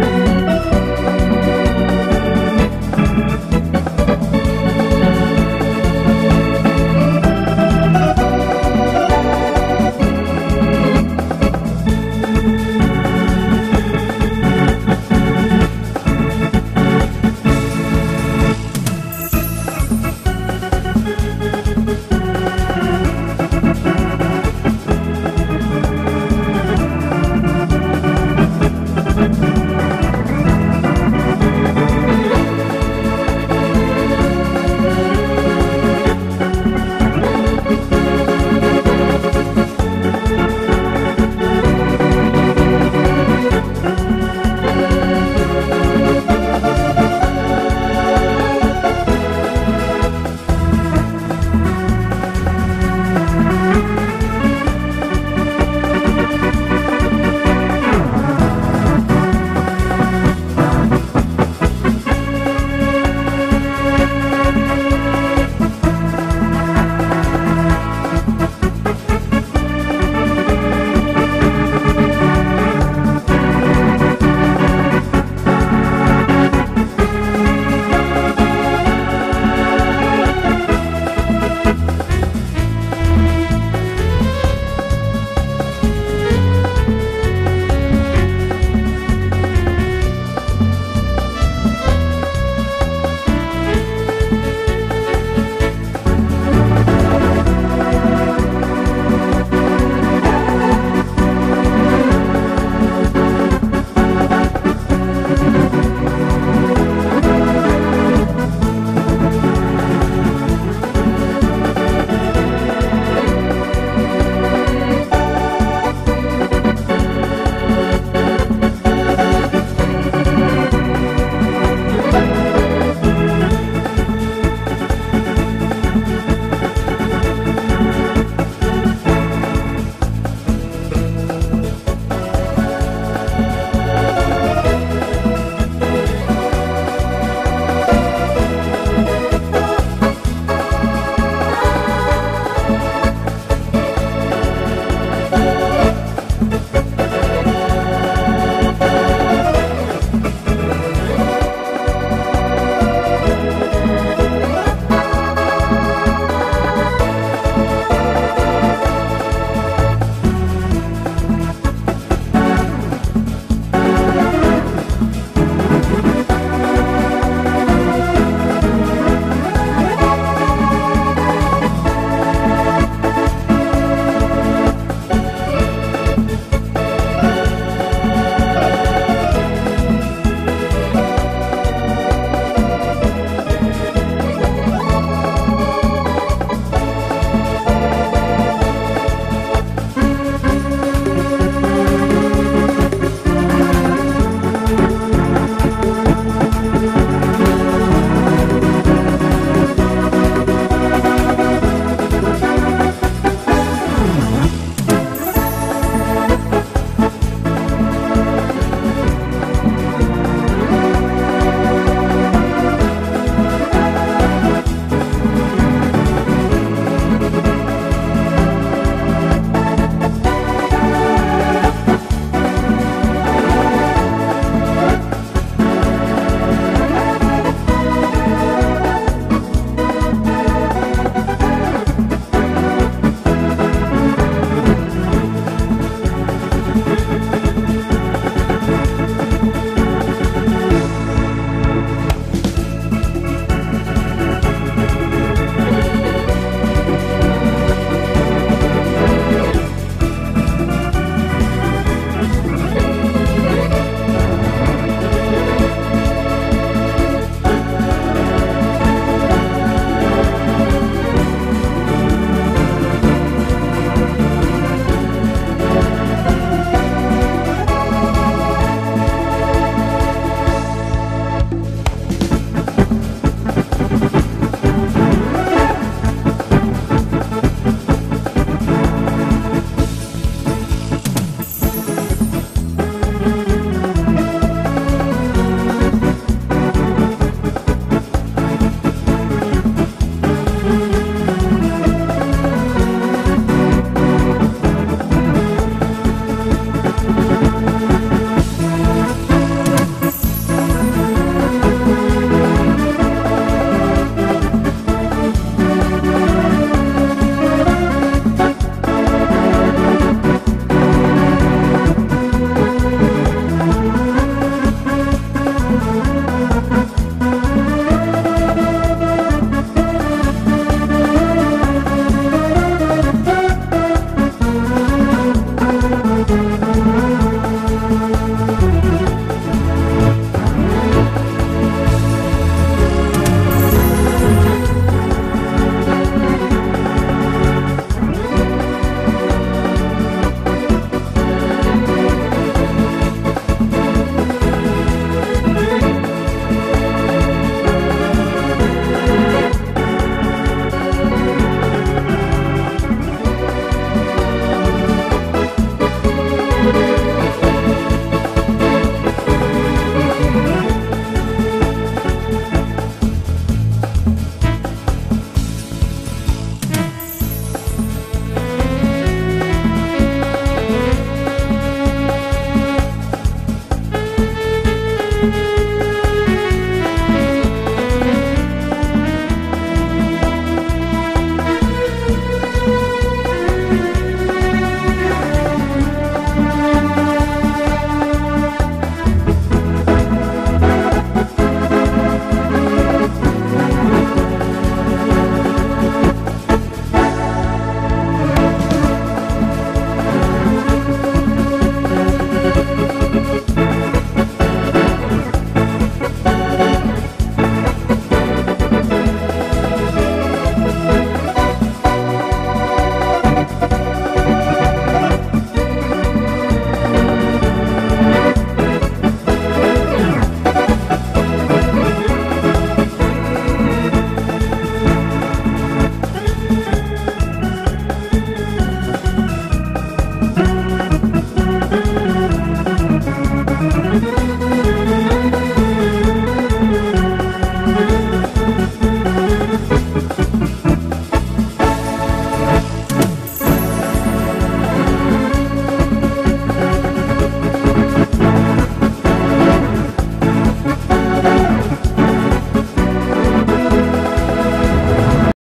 Bye.